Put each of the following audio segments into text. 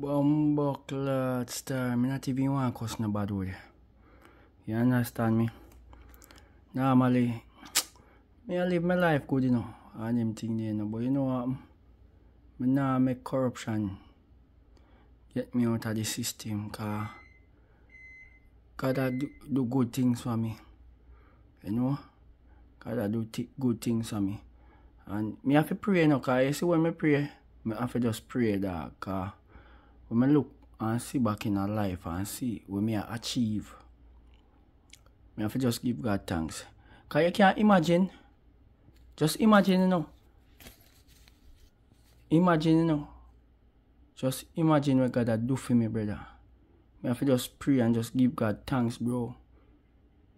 Bumbuckler star. Me not even want cuss no bad word. You understand me? Normally, me I live my life good, you know. And them thing there, you know. But you know what? Me make corruption get me out of the system. Cause God do, do good things for me. You know? God do good things for me. And me have to pray, you know. Cause you see when me pray, me have to just pray, dog. Cause when I look and see back in our life and see what me achieve, me have to just give God thanks. Because you can't imagine, just imagine, you. Imagine, you know. Just imagine what God do for me, brother. Me have to just pray and just give God thanks, bro.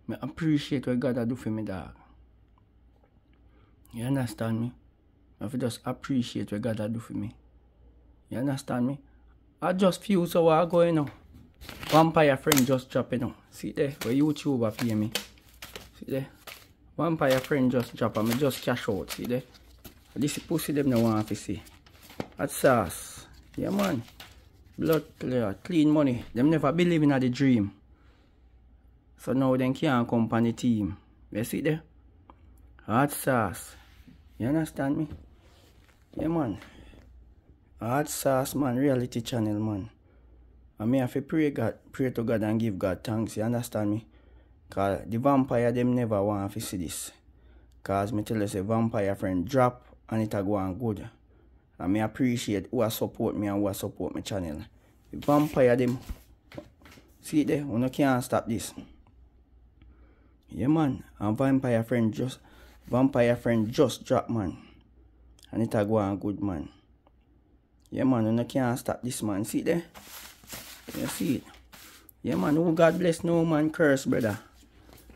Me appreciate what God do for me, dog. You understand me? I have to just appreciate what God do for me. You understand me? I just feel so I go, you know. Vampire friend just drop, you know. See there, where YouTuber pay me. See there. Vampire friend just drop and me just cash out. See there. This pussy them no want to see. That sauce. Yeah man. Blood clear, clean money. Them never believe in the dream. So now they can't the team. You see there? Hot sauce. You understand me? Yeah man. Hot sauce man, reality channel man. I me have to pray God, pray to God and give God thanks, you understand me? Cause the vampire them never want to see this. Cause me tell you say vampire friend drop and it a go on good. And me appreciate who support me and who support my channel. The vampire them see there, you can't stop this. Yeah man, and vampire friend just vampire friend just drop man. And it a go on good man. Yeah, man, you can't stop this, man. See there? You see it? Yeah, man. Oh, God bless no man curse, brother.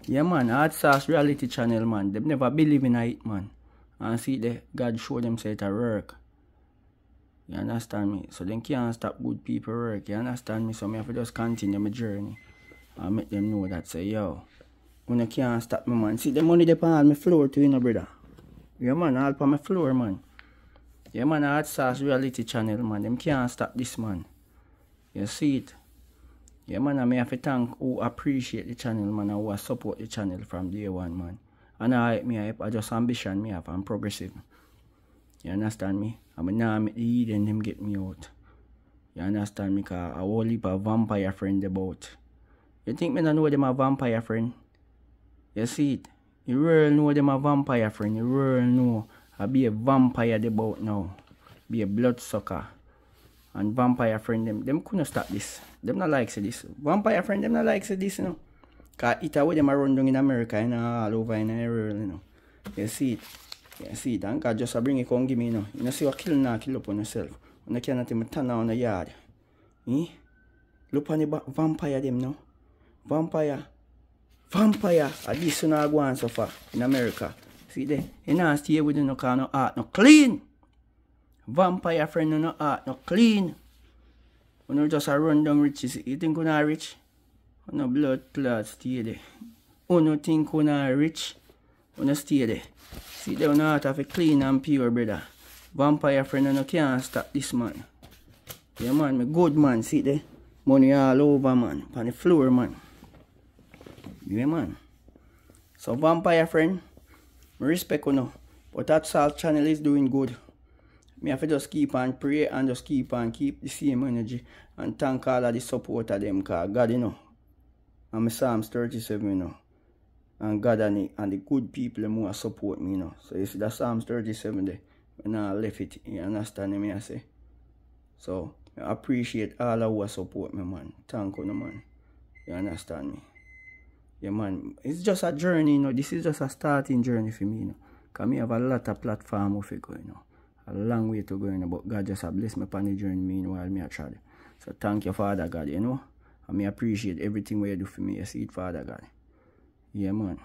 Yeah, man. Hot Sauce Reality Channel, man. They never believe in it, man. And see there? God show them say it a work. You understand me? So they can't stop good people work. You understand me? So me have to just continue my journey. And make them know that say, yo, when you can't stop me, man. See, the money they on my floor too, you know, brother. Yeah, man. All on my floor, man. Yeah, man, Hot Sauce Reality Channel, man. Them can't stop this, man. You see it? Yeah, man, I may have to thank who appreciate the channel, man, and who support the channel from day one, man. And I, me, I, I just ambition me I'm progressive. You understand me? I mean, now I'm and them get me out. You understand me? Because I whole heap of vampire friend about. You think me not know them a vampire friend? You see it? You really know them a vampire friend. You really know. I be a vampire about now. Be a bloodsucker. And vampire friend them, them couldn't stop this. Them not like say this. Vampire friend them not like say this, you know. Cause it away them down in America, you know, all over in world, you know. You see it. You see it. And God just a bring it come give me, you know. You know see what kill now, kill up on yourself. You cannot even turn on the yard. Eh? Look on the vampire them now. Vampire. Vampire. At this you know go on so far in America. See there? You stay with you no no no clean. Vampire friend no no clean. When you just a run down riches, you think you not rich? You no blood clot stay there. You no think you not rich? You no stay there. See there you heart have a clean and pure brother. Vampire friend no can't stop this man. Yeah man, me good man, see there? Money all over man, on the floor man. Yeah man. So vampire friend, I respect you. But that salt channel is doing good. Me have to just keep on pray and just keep on keep the same energy and thank all of the support of them cause God you know. And my Psalms 37 you know. And God and the, and the good people who support me you know. So you see that Psalms 37 there. When I left it, you understand me I say. So I appreciate all of who support me man. Thank you man. You understand me? Yeah man it's just a journey you know. This is just a starting journey for me you know. Because me have a lot of platform of it go you know. A long way to go you know but god just a bless me upon the journey meanwhile me I try so thank you father god you know. And me appreciate everything what you do for me. You see it father god. Yeah man